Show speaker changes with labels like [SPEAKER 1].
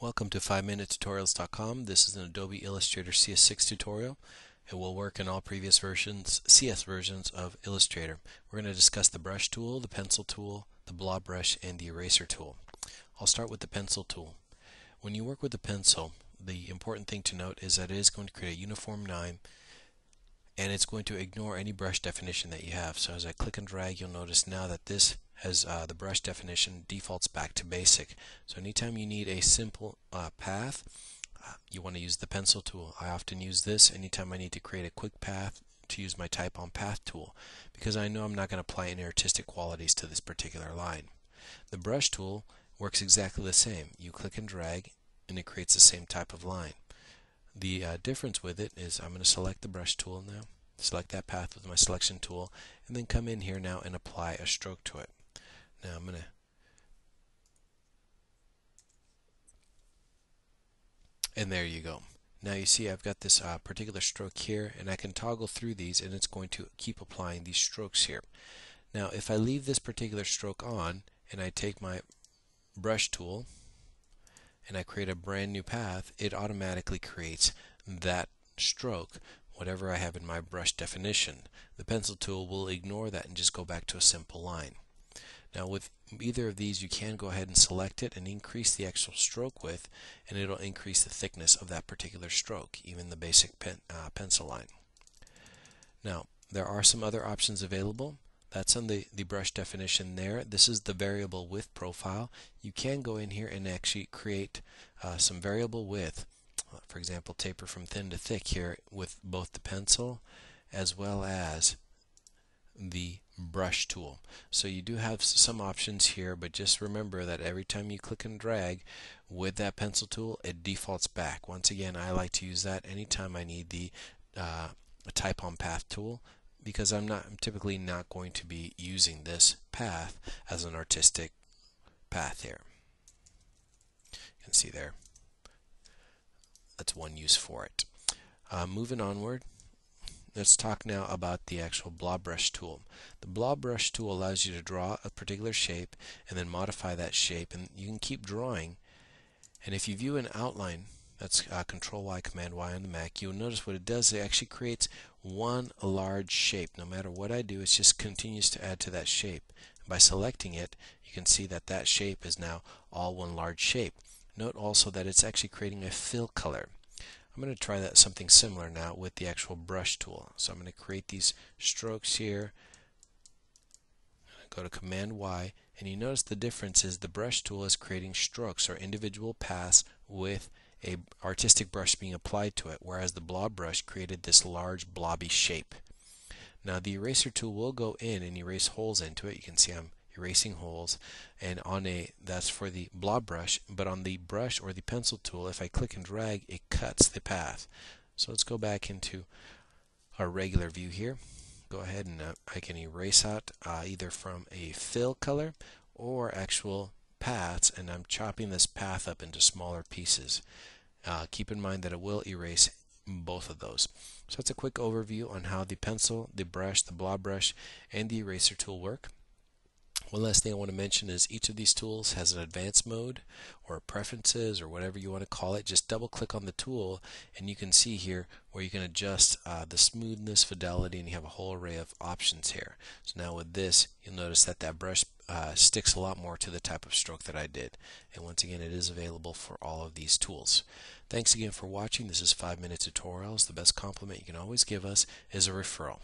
[SPEAKER 1] Welcome to 5MinuteTutorials.com. This is an Adobe Illustrator CS6 tutorial. It will work in all previous versions, CS versions of Illustrator. We're going to discuss the brush tool, the pencil tool, the blob brush, and the eraser tool. I'll start with the pencil tool. When you work with the pencil, the important thing to note is that it is going to create a uniform line and it's going to ignore any brush definition that you have. So as I click and drag, you'll notice now that this has uh, the brush definition defaults back to basic. So anytime you need a simple uh, path, uh, you want to use the pencil tool. I often use this anytime I need to create a quick path to use my type on path tool because I know I'm not going to apply any artistic qualities to this particular line. The brush tool works exactly the same. You click and drag and it creates the same type of line. The uh, difference with it is I'm going to select the brush tool now, select that path with my selection tool, and then come in here now and apply a stroke to it. Now I'm going to and there you go. Now you see I've got this uh, particular stroke here and I can toggle through these and it's going to keep applying these strokes here. Now if I leave this particular stroke on and I take my brush tool and I create a brand new path, it automatically creates that stroke, whatever I have in my brush definition. The pencil tool will ignore that and just go back to a simple line. Now with either of these you can go ahead and select it and increase the actual stroke width and it'll increase the thickness of that particular stroke, even the basic pen, uh, pencil line. Now there are some other options available. That's on the, the brush definition there. This is the variable width profile. You can go in here and actually create uh, some variable width. For example, taper from thin to thick here with both the pencil as well as the brush tool. So you do have some options here, but just remember that every time you click and drag with that pencil tool, it defaults back. Once again, I like to use that anytime I need the uh, type on path tool because I'm not I'm typically not going to be using this path as an artistic path here. You can see there. That's one use for it. Uh, moving onward, let's talk now about the actual blob brush tool. The blob brush tool allows you to draw a particular shape and then modify that shape and you can keep drawing and if you view an outline that's uh, control Y command Y on the Mac. You'll notice what it does it actually creates one large shape. No matter what I do it just continues to add to that shape. By selecting it you can see that that shape is now all one large shape. Note also that it's actually creating a fill color. I'm going to try that something similar now with the actual brush tool. So I'm going to create these strokes here. Go to Command Y, and you notice the difference is the brush tool is creating strokes or individual paths with a artistic brush being applied to it, whereas the blob brush created this large blobby shape. Now the eraser tool will go in and erase holes into it. You can see I'm erasing holes and on a that's for the blob brush but on the brush or the pencil tool if I click and drag it cuts the path so let's go back into our regular view here go ahead and uh, I can erase out uh, either from a fill color or actual paths and I'm chopping this path up into smaller pieces uh, keep in mind that it will erase both of those. So that's a quick overview on how the pencil, the brush, the blob brush, and the eraser tool work. One last thing I want to mention is each of these tools has an advanced mode or preferences or whatever you want to call it. Just double click on the tool and you can see here where you can adjust uh, the smoothness, fidelity, and you have a whole array of options here. So now with this, you'll notice that that brush uh, sticks a lot more to the type of stroke that I did. And once again, it is available for all of these tools. Thanks again for watching. This is 5 Minute Tutorials. The best compliment you can always give us is a referral.